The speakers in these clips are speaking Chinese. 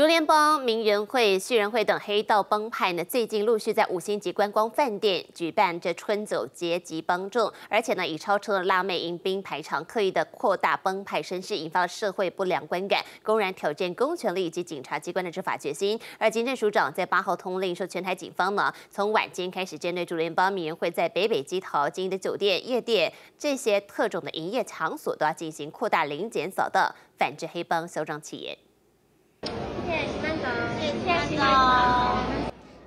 竹联帮、名人会、旭人会等黑道帮派呢，最近陆续在五星级观光饭店举办这春酒节级帮众，而且呢，以超车的辣妹迎宾排场，刻意的扩大帮派声势，引发社会不良观感，公然挑战公权力以及警察机关的执法决心。而警政署长在八号通令说，全台警方呢，从晚间开始，针对竹联帮、名人会在北北基桃经营的酒店、夜店这些特种的营业场所，都要进行扩大零检扫的反制黑帮嚣张气焰。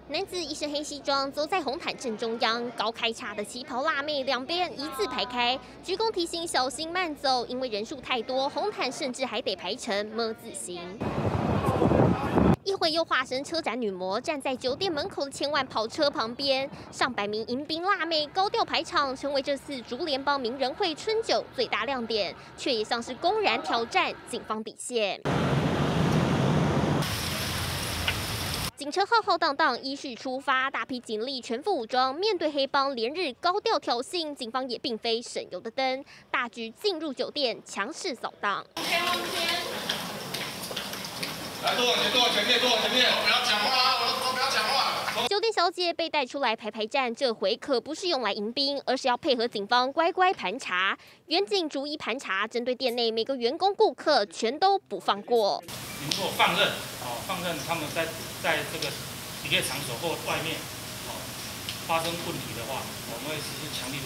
男子一身黑西装，走在红毯正中央，高开叉的旗袍辣妹两边一字排开，鞠躬提醒小心慢走，因为人数太多，红毯甚至还得排成么字形。一会又化身车展女模，站在酒店门口的千万跑车旁边，上百名迎宾辣妹高调排场，成为这次竹联帮名人会春酒最大亮点，却也像是公然挑战警方底线。警车浩浩荡荡依序出发，大批警力全副武装，面对黑帮连日高调挑衅，警方也并非省油的灯，大举进入酒店强势扫荡。来，多往前，多往前面，多往前面，不要讲话，我都不要讲话。酒店小姐被带出来排排站，这回可不是用来迎宾，而是要配合警方乖乖盘查。远警逐一盘查，针对店内每个员工、顾客，全都不放过。你如果放任，哦，放任他们在在这个营业场所或外面，哦，发生问题的话，我们会实施强力的。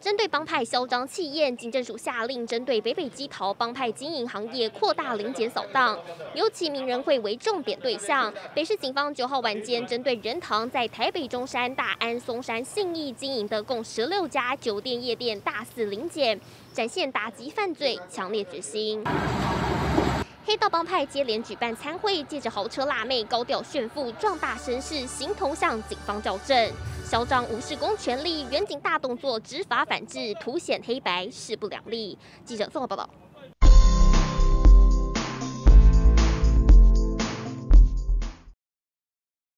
针对帮派嚣张气焰，警政署下令针对北北基桃帮派经营行业扩大零检扫荡，尤其名人会为重点对象。北市警方九号晚间针对仁堂在台北中山、大安、松山、信义经营的共十六家酒店夜店大肆零检，展现打击犯罪强烈决心。黑道帮派接连举办餐会，借着豪车辣妹高调炫富，壮大声势，形同向警方较正。嚣张无视公权力，远景大动作，执法反制，凸显黑白势不两立。记者综合报道。